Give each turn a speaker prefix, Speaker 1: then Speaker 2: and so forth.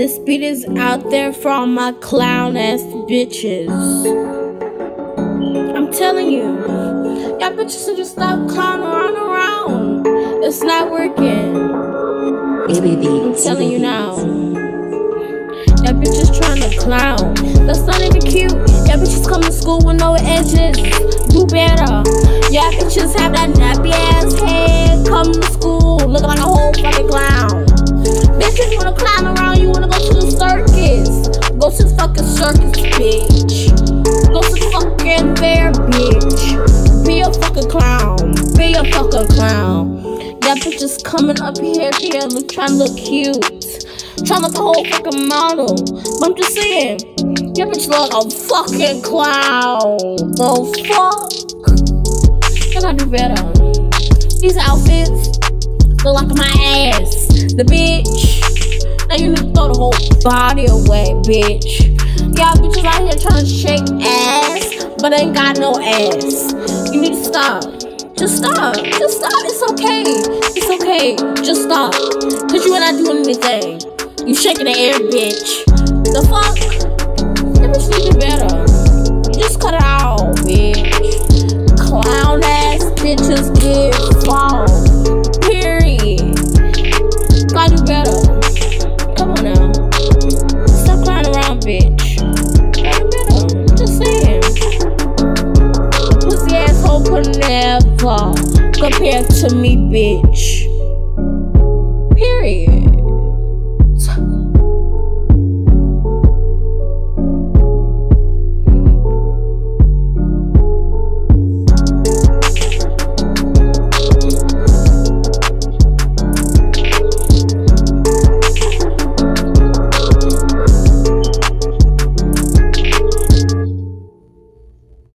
Speaker 1: This beat is out there for all my clown ass bitches. I'm telling you, y'all bitches should just stop clowning around around. It's not working. I'm telling you now. Y'all bitches trying to clown. That's not even cute. Y'all bitches come to school with no edges. Do better. Y'all bitches have that nappy ass head. Come to school looking like a whole fucking clown. Y'all bitches coming up here, here, look, trying to look cute. Trying to look a whole fucking model. But I'm just saying, y'all bitch look a fucking clown. The fuck? I gotta do better. These outfits look like my ass. The bitch. Now you need to throw the whole body away, bitch. Y'all bitches out here trying to shake ass, but ain't got no ass. You need to stop. Just stop. Just stop. It's okay. It's okay. Just stop. Cause you are not doing anything. You shaking the air, bitch. The fuck? Never compare to me, bitch.